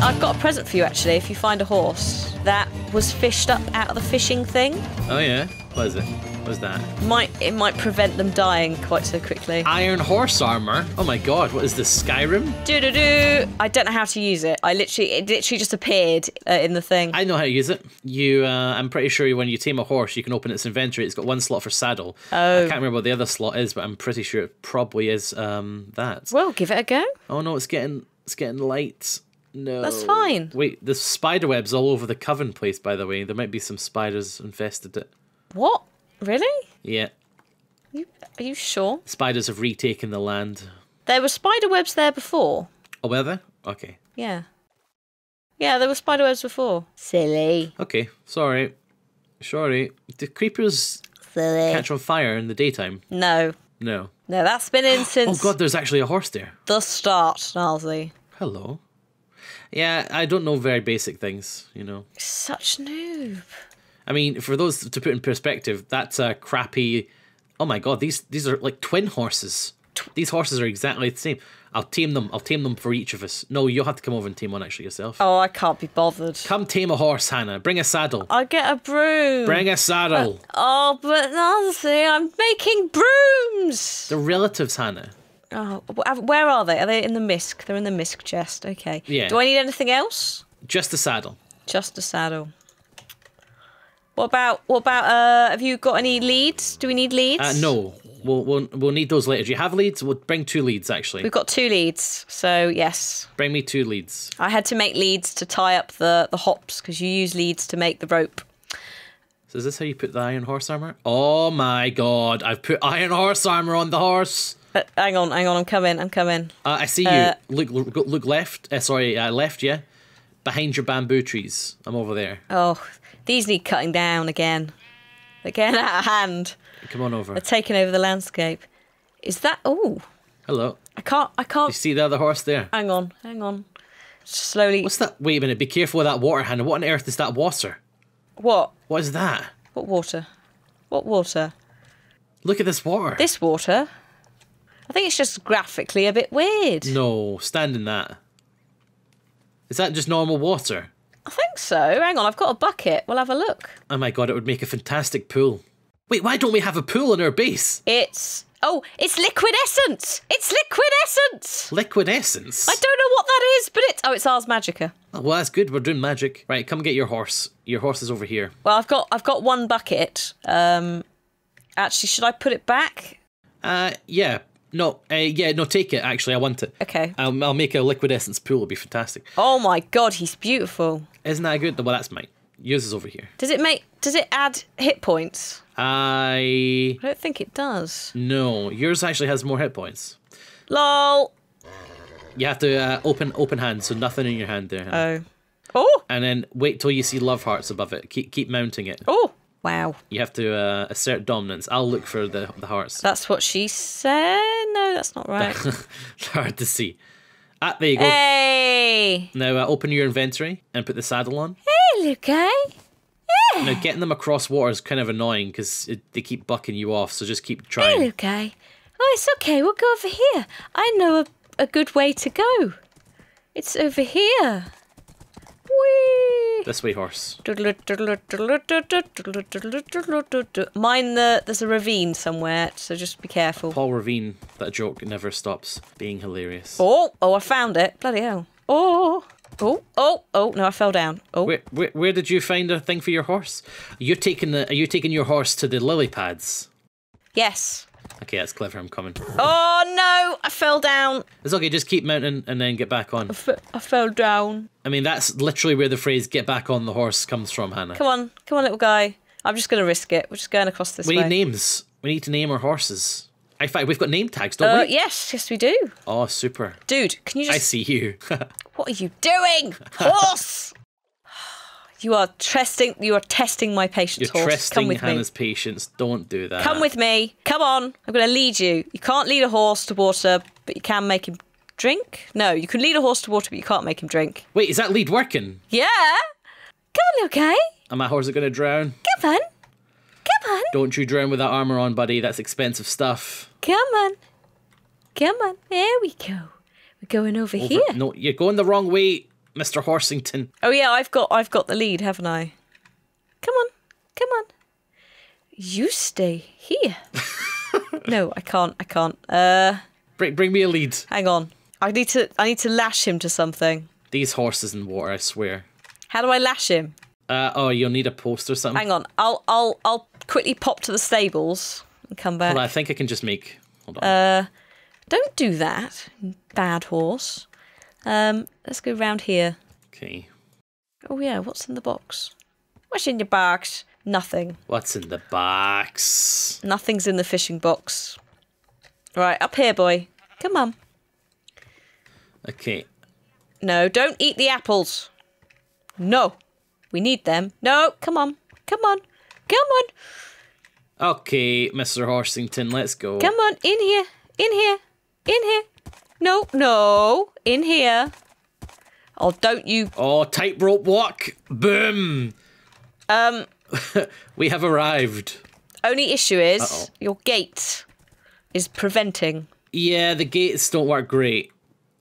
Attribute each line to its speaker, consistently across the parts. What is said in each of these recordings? Speaker 1: I've got a present for you actually. If you find a horse that was fished up out of the fishing thing.
Speaker 2: Oh yeah, what is it? What's that?
Speaker 1: Might it might prevent them dying quite so quickly. Iron
Speaker 2: horse armor. Oh my god, what is this Skyrim?
Speaker 1: Do do do. I don't know how to use it. I literally it literally just appeared uh, in the thing. I
Speaker 2: know how to use it. You, uh, I'm pretty sure when you tame a horse, you can open its inventory. It's got one slot for saddle. Oh. I can't remember what the other slot is, but I'm pretty sure it probably is um that.
Speaker 1: Well, give it a go.
Speaker 2: Oh no, it's getting it's getting late. No. That's fine. Wait, the spider webs all over the coven place, by the way. There might be some spiders infested it.
Speaker 1: What? Really? Yeah. You, are you sure?
Speaker 2: Spiders have retaken the land.
Speaker 1: There were spider webs there before.
Speaker 2: Oh, were there? Okay.
Speaker 1: Yeah. Yeah, there were spider webs before. Silly.
Speaker 2: Okay, sorry. Sorry. Do creepers Silly. catch on fire in the daytime? No. No.
Speaker 1: No, that's been in oh, since. oh,
Speaker 2: God, there's actually a horse there.
Speaker 1: The start, Snarlsy. Hello.
Speaker 2: Yeah, I don't know very basic things, you know.
Speaker 1: Such noob.
Speaker 2: I mean, for those to put in perspective, that's a crappy. Oh my god, these these are like twin horses. These horses are exactly the same. I'll tame them. I'll tame them for each of us. No, you'll have to come over and tame one actually yourself.
Speaker 1: Oh, I can't be bothered. Come
Speaker 2: tame a horse, Hannah. Bring a saddle.
Speaker 1: I'll get a broom. Bring
Speaker 2: a saddle. But,
Speaker 1: oh, but Nancy, I'm making brooms.
Speaker 2: They're relatives, Hannah.
Speaker 1: Oh, where are they? Are they in the misc? They're in the misc chest. Okay. Yeah. Do I need anything else?
Speaker 2: Just a saddle.
Speaker 1: Just a saddle. What about what about? Uh, have you got any leads? Do we need leads? Uh,
Speaker 2: no, we'll, we'll we'll need those later. Do you have leads? We'll bring two leads actually. We've
Speaker 1: got two leads, so yes.
Speaker 2: Bring me two leads.
Speaker 1: I had to make leads to tie up the the hops because you use leads to make the rope.
Speaker 2: So is this how you put the iron horse armor? Oh my god! I've put iron horse armor on the horse.
Speaker 1: Uh, hang on, hang on, I'm coming, I'm coming.
Speaker 2: Uh, I see you. Uh, look, look, look left. Uh, sorry, uh, left. Yeah, behind your bamboo trees. I'm over there.
Speaker 1: Oh, these need cutting down again. again at out of hand. Come on over. They're taking over the landscape. Is that? Oh. Hello. I can't. I can't.
Speaker 2: You see the other horse there?
Speaker 1: Hang on. Hang on.
Speaker 2: Slowly. What's that? Wait a minute. Be careful with that water, Hannah. What on earth is that water?
Speaker 1: What? What is that? What water? What water? Look at this water. This water. I think it's just graphically a bit weird.
Speaker 2: No, standing that. Is that just normal water?
Speaker 1: I think so. Hang on, I've got a bucket. We'll have a look.
Speaker 2: Oh my god, it would make a fantastic pool. Wait, why don't we have a pool in our base?
Speaker 1: It's Oh, it's liquid essence. It's liquid essence.
Speaker 2: Liquid essence. I
Speaker 1: don't know what that is, but it's oh, it's Ars Magica.
Speaker 2: Oh, well, that's good. We're doing magic, right? Come get your horse. Your horse is over here.
Speaker 1: Well, I've got I've got one bucket. Um, actually, should I put it back?
Speaker 2: Uh, yeah. No, uh, yeah, no, take it. Actually, I want it. Okay. I'll, I'll make a liquid essence pool. it will be fantastic. Oh my god, he's beautiful. Isn't that good? Well, that's mine. Yours is over here.
Speaker 1: Does it make? Does it add hit points?
Speaker 2: I.
Speaker 1: I don't think it does.
Speaker 2: No, yours actually has more hit points.
Speaker 1: Lol.
Speaker 2: You have to uh, open open hand, so nothing in your hand there. Hannah. Oh. Oh. And then wait till you see love hearts above it. Keep keep mounting it.
Speaker 1: Oh. Wow.
Speaker 2: You have to uh, assert dominance. I'll look for the, the hearts.
Speaker 1: That's what she said? No, that's not right.
Speaker 2: Hard to see. Ah, there you go.
Speaker 1: Hey!
Speaker 2: Now uh, open your inventory and put the saddle on.
Speaker 1: Hey, Lukai. Eh?
Speaker 2: Yeah. Now, getting them across water is kind of annoying because they keep bucking you off, so just keep trying. Hey,
Speaker 1: Lukai. Eh? Oh, it's okay. We'll go over here. I know a, a good way to go. It's over here.
Speaker 2: Whee! This way, horse.
Speaker 1: Mine the there's a ravine somewhere, so just be careful. Paul Ravine, that joke never stops being hilarious. Oh, oh, I found it. Bloody hell. Oh. Oh, oh, oh! No, I fell down. Oh, where,
Speaker 2: where, where did you find a thing for your horse? You're taking the, are you taking your horse to the lily pads? Yes. Okay, that's clever. I'm coming.
Speaker 1: Oh no! I fell down. It's okay.
Speaker 2: Just keep mounting and then get back on.
Speaker 1: I, fell down.
Speaker 2: I mean, that's literally where the phrase "get back on the horse" comes from, Hannah. Come
Speaker 1: on, come on, little guy. I'm just gonna risk it. We're just going across this we way. need
Speaker 2: names. We need to name our horses. In fact, we've got name tags, don't uh, we?
Speaker 1: Yes, yes, we do.
Speaker 2: Oh, super.
Speaker 1: Dude, can you
Speaker 2: just. I see you.
Speaker 1: what are you doing? Horse! You are testing. You are testing my patience. You're horse. testing Come with Hannah's
Speaker 2: me. patience. Don't do that. Come
Speaker 1: with me. Come on. I'm going to lead you. You can't lead a horse to water, but you can make him drink. No, you can lead a horse to water, but you can't make him drink. Wait, is that lead working? Yeah. Come on, okay. And my horse is going to drown. Come on. Come on. Don't you
Speaker 2: drown with that armor on, buddy. That's expensive stuff.
Speaker 1: Come on. Come on. There we go. We're going over, over here.
Speaker 2: No, you're going the wrong way. Mr. Horsington.
Speaker 1: Oh yeah, I've got I've got the lead, haven't I? Come on, come on. You stay here. no, I can't. I can't. Uh, bring bring me a lead. Hang on. I need to I need to lash him to something. These horses in water, I swear. How do I lash him? Uh, oh, you'll need a post or something. Hang on. I'll I'll I'll quickly pop to the stables and come back. Well,
Speaker 2: I think I can just make.
Speaker 1: Hold on. Uh, don't do that, bad horse. Um, let's go round here. Okay. Oh yeah, what's in the box? What's in your box? Nothing.
Speaker 2: What's in the box?
Speaker 1: Nothing's in the fishing box. Right, up here, boy. Come on. Okay. No, don't eat the apples. No. We need them. No, come on. Come on. Come on.
Speaker 2: Okay, Mr. Horsington, let's go. Come
Speaker 1: on, in here. In here. In here no, no. In here.
Speaker 2: Oh, don't you. Oh, tightrope walk. Boom. Um. we have arrived.
Speaker 1: Only issue is Uh-oh. your gate is preventing.
Speaker 2: Yeah, the gates don't work great.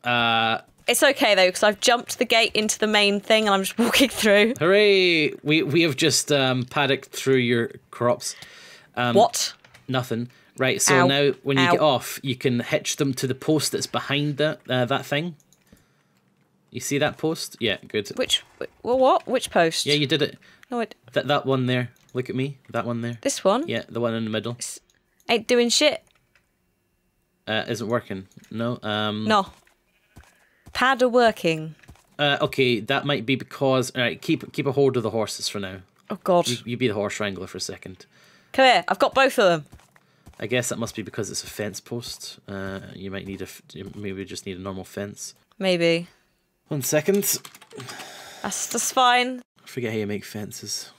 Speaker 1: Uh, it's okay though because I've jumped the gate into the main thing and I'm just walking through.
Speaker 2: Hooray! We we have just um, paddocked through your crops. Um, what? Nothing. Right. So ow, now, when you ow. get off, you can hitch them to the post that's behind that uh, that thing. You see that post? Yeah, good. Which?
Speaker 1: Well, what? Which
Speaker 2: post? Yeah, you did it. No, it. That that one there. Look at me. That one there. This one. Yeah, the one in the middle. It's,
Speaker 1: ain't doing shit.
Speaker 2: Uh, isn't working. No. Um.
Speaker 1: No. Pad are working.
Speaker 2: Uh, okay, that might be because. All right, keep keep a hold of the horses for now. Oh God. You, you be the horse wrangler for a second.
Speaker 1: Come here. I've got both of them.
Speaker 2: I guess that must be because it's a fence post. Uh, you might need a maybe just need a normal fence. Maybe. One second.
Speaker 1: That's that's fine.
Speaker 2: I forget how you make fences.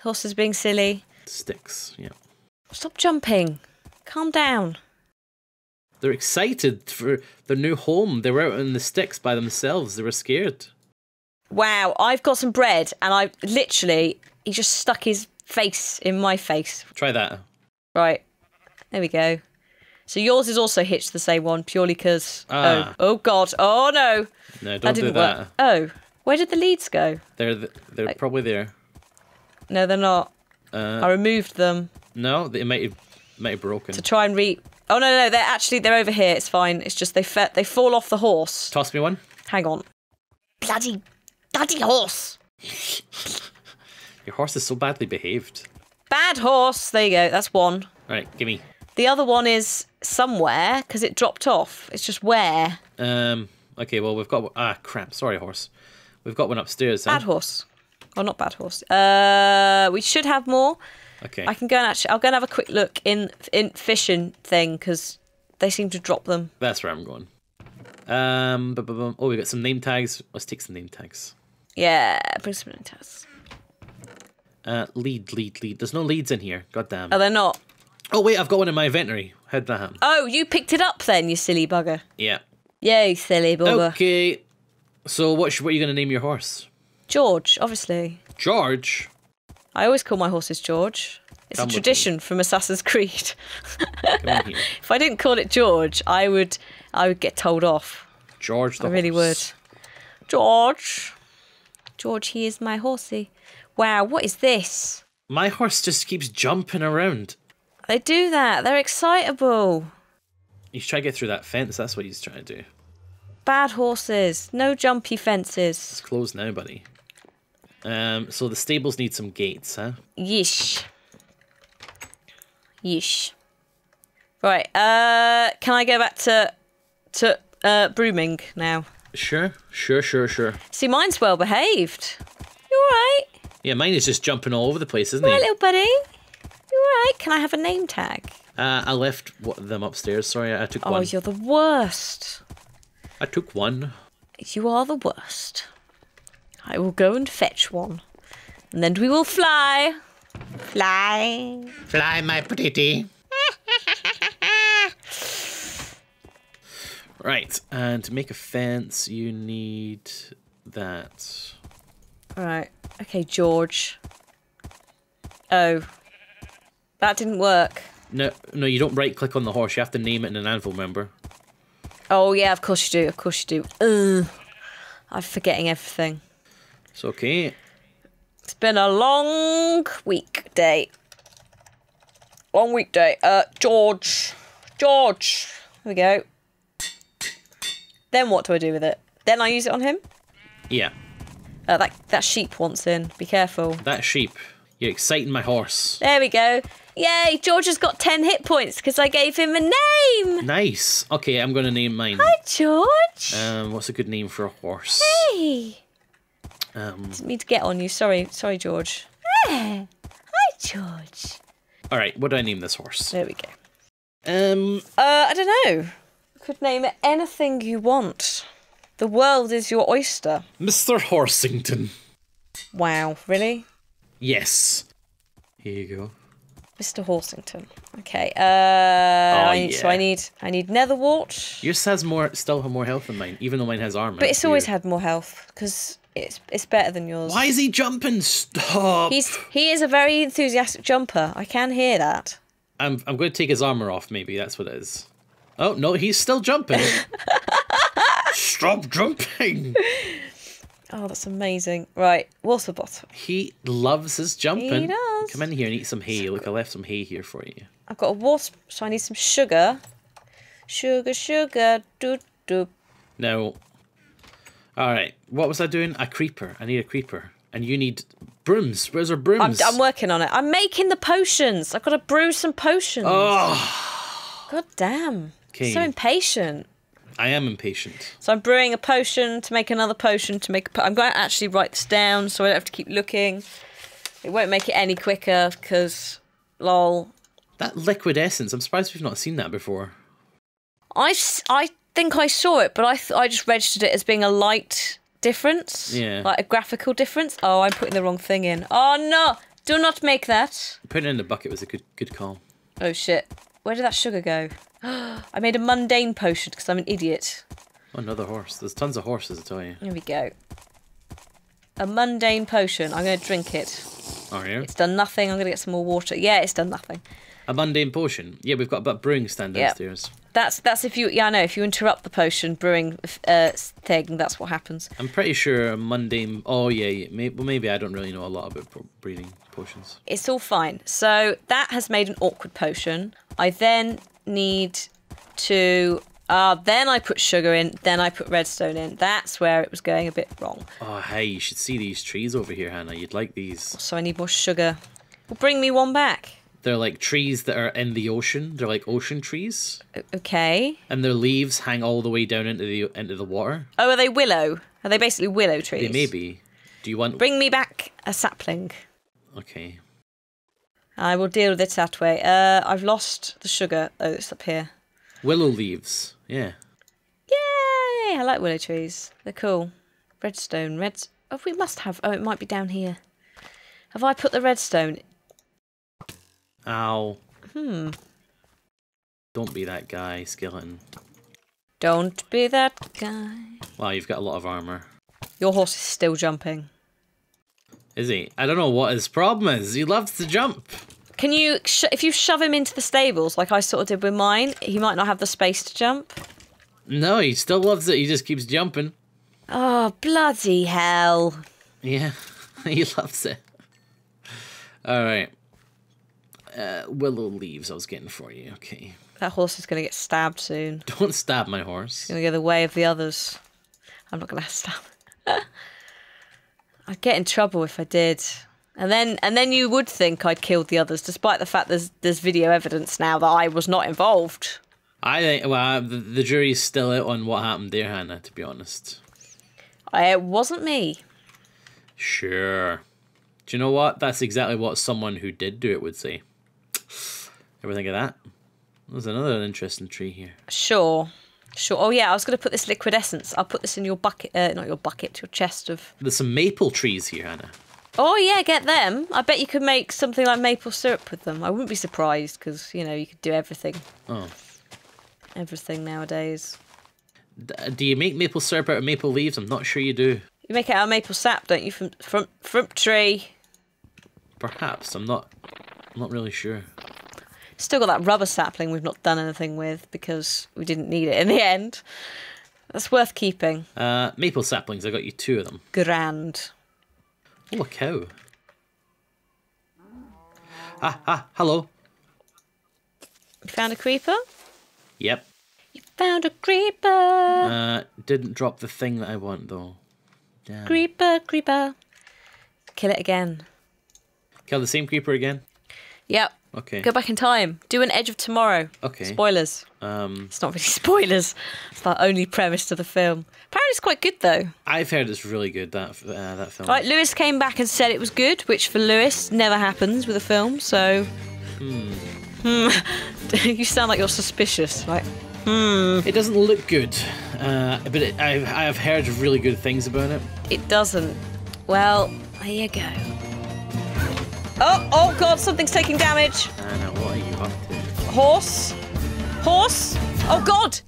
Speaker 1: Horses being silly.
Speaker 2: Sticks. Yeah.
Speaker 1: Stop jumping. Calm down.
Speaker 2: They're excited for their new home. They were out in the sticks by themselves. They were scared.
Speaker 1: Wow, I've got some bread and I literally, he just stuck his face in my face. Try that. Right. There we go. So yours is also hitched to the same one purely because. Ah. Oh, oh God! Oh no! No, don't that do that. Work. Oh, where did the leads go?
Speaker 2: They're th they're probably there.
Speaker 1: No, they're not. Uh, I removed them.
Speaker 2: No, they might have, might have broken. To
Speaker 1: try and re. Oh no, no, they're actually they're over here. It's fine. It's just they they fall off the horse. Toss me one. Hang on. Bloody, bloody horse.
Speaker 2: Your horse is so badly behaved.
Speaker 1: Bad horse. There you go. That's one. All right, give me. The other one is somewhere because it dropped off. It's just where.
Speaker 2: Um. Okay. Well, we've got ah crap. Sorry, horse. We've got one upstairs. Then. Bad horse.
Speaker 1: Oh, not bad horse. Uh, we should have more. Okay. I can go and actually. I'll go and have a quick look in in fishing thing because they seem to drop them.
Speaker 2: That's where I'm going. Um. oh, we got some name tags. Let's take some name tags.
Speaker 1: Yeah, bring some name tags.
Speaker 2: Uh, lead, lead, lead. There's no leads in here. God damn. Oh, they're
Speaker 1: not. Oh
Speaker 2: wait, I've got one in my inventory. Had that happen?
Speaker 1: Oh, you picked it up then, you silly bugger. Yeah. Yeah, you silly bugger.
Speaker 2: Okay. So what? What are you going to name your horse?
Speaker 1: George, obviously.
Speaker 2: George.
Speaker 1: I always call my horses George. It's Come a tradition from Assassin's Creed. if I didn't call it George, I would, I would get told off.
Speaker 2: George, the I really
Speaker 1: horse. would. George. George, he is my horsey. Wow, what is this?
Speaker 2: My horse just keeps jumping around.
Speaker 1: They do that. They're excitable.
Speaker 2: He's trying to get through that fence. That's what he's trying to do.
Speaker 1: Bad horses. No jumpy fences. It's
Speaker 2: closed now, buddy. Um, so the stables need some gates, huh?
Speaker 1: Yeesh. Yeesh. Right. Uh, can I go back to to uh, brooming now?
Speaker 2: Sure, sure, sure, sure.
Speaker 1: See, mine's well behaved. You all right?
Speaker 2: Yeah, mine is just jumping all over the place, isn't all right, it?
Speaker 1: little buddy right? Can I have a name tag?
Speaker 2: Uh, I left them upstairs. Sorry, I took oh, one. Oh, you're
Speaker 1: the worst. I took one. You are the worst. I will go and fetch one. And then we will fly. Fly.
Speaker 2: Fly, my pretty. right, and to make a fence, you need that.
Speaker 1: All right. Okay, George. Oh, that didn't work. No,
Speaker 2: no, you don't right click on the horse. You have to name it in an anvil, member.
Speaker 1: Oh, yeah, of course you do. Of course you do. Ugh. I'm forgetting everything.
Speaker 2: It's okay.
Speaker 1: It's been a long weekday. Long weekday. Uh, George. George. There we go. Then what do I do with it? Then I use it on him? Yeah. Uh, that, that sheep wants in. Be careful.
Speaker 2: That sheep. You're exciting my horse.
Speaker 1: There we go. Yay, George has got 10 hit points because I gave him a name.
Speaker 2: Nice. Okay, I'm going to name mine. Hi,
Speaker 1: George.
Speaker 2: Um, what's a good name for a horse? Hey. Um, Didn't mean
Speaker 1: to get on you. Sorry, sorry, George. Hey. Hi, George.
Speaker 2: All right, what do I name this
Speaker 1: horse? There we go. Um. Uh, I don't know. You could name it anything you want. The world is your oyster.
Speaker 2: Mr. Horsington.
Speaker 1: Wow, really?
Speaker 2: Yes. Here you go.
Speaker 1: Mr. Horsington. Okay. Uh, oh, I need, yeah. So I need I need Nether Wart.
Speaker 2: Yours has more, still have more health than mine, even though mine has armor. But it's always had
Speaker 1: more health because it's it's better than yours. Why is he jumping? Stop. He's he is a very enthusiastic jumper. I can hear that.
Speaker 2: I'm I'm going to take his armor off. Maybe that's what it is. Oh no, he's still jumping. Stop jumping.
Speaker 1: Oh, that's amazing. Right, water bottle. He
Speaker 2: loves his jumping. He does. Come in here and eat some hay. Look, I left some hay here for you.
Speaker 1: I've got a water, so I need some sugar. Sugar, sugar, doop, doop.
Speaker 2: No. All right, what was I doing? A creeper. I need a creeper. And you need brooms. Where's our brooms? I'm, I'm
Speaker 1: working on it. I'm making the potions. I've got to brew some potions. Oh. God damn. Okay. So impatient.
Speaker 2: I am impatient.
Speaker 1: So I'm brewing a potion to make another potion to make. i I'm going to actually write this down so I don't have to keep looking. It won't make it any quicker because, lol. That liquid
Speaker 2: essence. I'm surprised we've not seen that before.
Speaker 1: I, I think I saw it, but I I just registered it as being a light difference. Yeah. Like a graphical difference. Oh, I'm putting the wrong thing in. Oh no! Do not make that.
Speaker 2: Putting it in the bucket was a good good call.
Speaker 1: Oh shit! Where did that sugar go? I made a mundane potion because I'm an idiot.
Speaker 2: Oh, another horse. There's tons of horses, I tell you.
Speaker 1: Here we go. A mundane potion. I'm going to drink it. Are you? It's done nothing. I'm going to get some more water. Yeah, it's done nothing.
Speaker 2: A mundane potion. Yeah, we've got about brewing stand downstairs. Yep.
Speaker 1: That's that's if you yeah I know if you interrupt the potion brewing uh, thing that's what happens.
Speaker 2: I'm pretty sure a mundane. Oh yeah, yeah maybe, well maybe I don't really know a lot about brewing potions.
Speaker 1: It's all fine. So that has made an awkward potion. I then need to... Ah, uh, then I put sugar in, then I put redstone in. That's where it was going a bit wrong.
Speaker 2: Oh, hey, you should see these trees over here, Hannah. You'd like these. So
Speaker 1: I need more sugar. Well, bring me one back.
Speaker 2: They're like trees that are in the ocean. They're like ocean trees.
Speaker 1: Okay.
Speaker 2: And their leaves hang all the way down into the into the
Speaker 1: water. Oh, are they willow? Are they basically willow trees? They may be. Do you want? Bring me back a sapling. Okay. I will deal with it that way. Uh, I've lost the sugar Oh, it's up here.
Speaker 2: Willow leaves, yeah.
Speaker 1: Yay! I like willow trees. They're cool. Redstone, red. Oh, we must have. Oh, it might be down here. Have I put the redstone? Ow. Hmm.
Speaker 2: Don't be that guy, skeleton.
Speaker 1: Don't be that guy.
Speaker 2: Wow, you've got a lot of armor.
Speaker 1: Your horse is still jumping
Speaker 2: is he? I don't know what his problem is. He loves to jump.
Speaker 1: Can you, if you shove him into the stables like I sort of did with mine, he might not have the space to jump.
Speaker 2: No, he still loves it. He just keeps jumping.
Speaker 1: Oh, bloody hell.
Speaker 2: Yeah, he loves it. All right. Uh, willow leaves I was getting for you. Okay.
Speaker 1: That horse is going to get stabbed soon.
Speaker 2: Don't stab my horse. It's
Speaker 1: going to go the way of the others. I'm not going to stab I'd get in trouble if I did. And then and then you would think I'd killed the others, despite the fact there's there's video evidence now that I was not involved.
Speaker 2: I think well, the, the jury's still out on what happened there, Hannah. To be honest,
Speaker 1: it wasn't me.
Speaker 2: Sure. Do you know what? That's exactly what someone who did do it would say. Ever think of that? There's another interesting tree here.
Speaker 1: Sure. Sure. Oh yeah, I was going to put this liquid essence. I'll put this in your bucket, uh, not your bucket, your chest of.
Speaker 2: There's some maple trees here, Hannah.
Speaker 1: Oh yeah, get them. I bet you could make something like maple syrup with them. I wouldn't be surprised because you know you could do everything. Oh. Everything nowadays.
Speaker 2: D do you make maple syrup out of maple leaves? I'm not sure you do.
Speaker 1: You make it out of maple sap, don't you, from from from tree?
Speaker 2: Perhaps. I'm not. I'm not really sure.
Speaker 1: Still got that rubber sapling we've not done anything with because we didn't need it in the end. That's worth keeping.
Speaker 2: Uh, maple saplings, I got you two of them.
Speaker 1: Grand. Oh, a cow. Ah, ah, hello. You found a creeper? Yep. You found a creeper! Uh,
Speaker 2: didn't drop the thing that I want, though. Damn.
Speaker 1: Creeper, creeper. Kill it again.
Speaker 2: Kill the same creeper again?
Speaker 1: Yep. Okay. Go back in time. Do an Edge of Tomorrow. Okay. Spoilers. Um, it's not really spoilers. It's the only premise to the film. Apparently, it's quite good though. I've
Speaker 2: heard it's really good that uh, that
Speaker 1: film. Like Lewis came back and said it was good, which for Lewis never happens with a film. So, hmm. Hmm. you sound like you're suspicious. Like,
Speaker 2: hmm. It doesn't look good, uh, but it, I've, I've heard really good things about it.
Speaker 1: It doesn't. Well, there you go. Oh, oh god, something's taking damage.
Speaker 2: Anna, what are you up to?
Speaker 1: Horse. Horse. Oh god!